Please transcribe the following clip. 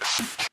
this.